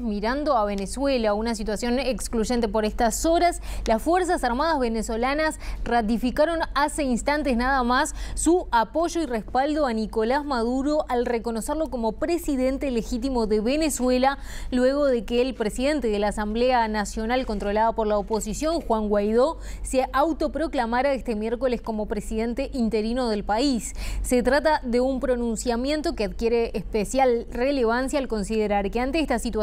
Mirando a Venezuela, una situación excluyente por estas horas, las Fuerzas Armadas venezolanas ratificaron hace instantes nada más su apoyo y respaldo a Nicolás Maduro al reconocerlo como presidente legítimo de Venezuela, luego de que el presidente de la Asamblea Nacional controlada por la oposición, Juan Guaidó, se autoproclamara este miércoles como presidente interino del país. Se trata de un pronunciamiento que adquiere especial relevancia al considerar que ante esta situación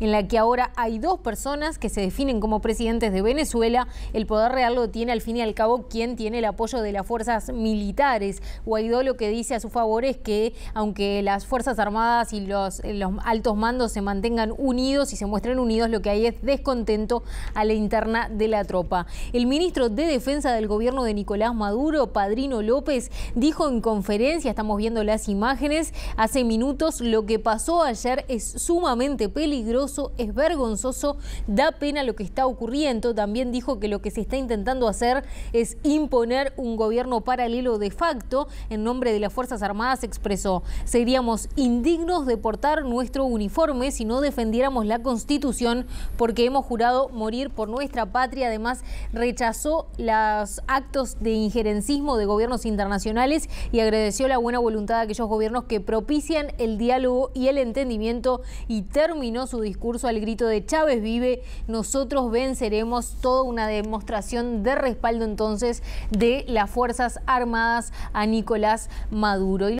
en la que ahora hay dos personas que se definen como presidentes de Venezuela. El poder real lo tiene al fin y al cabo quien tiene el apoyo de las fuerzas militares. Guaidó lo que dice a su favor es que aunque las Fuerzas Armadas y los, los altos mandos se mantengan unidos y se muestren unidos, lo que hay es descontento a la interna de la tropa. El ministro de Defensa del gobierno de Nicolás Maduro, Padrino López, dijo en conferencia, estamos viendo las imágenes, hace minutos, lo que pasó ayer es sumamente peligroso, es vergonzoso, da pena lo que está ocurriendo. También dijo que lo que se está intentando hacer es imponer un gobierno paralelo de facto. En nombre de las Fuerzas Armadas expresó, seríamos indignos de portar nuestro uniforme si no defendiéramos la Constitución porque hemos jurado morir por nuestra patria. Además, rechazó los actos de injerencismo de gobiernos internacionales y agradeció la buena voluntad de aquellos gobiernos que propician el diálogo y el entendimiento y terminó terminó su discurso al grito de Chávez vive, nosotros venceremos, toda una demostración de respaldo entonces de las Fuerzas Armadas a Nicolás Maduro.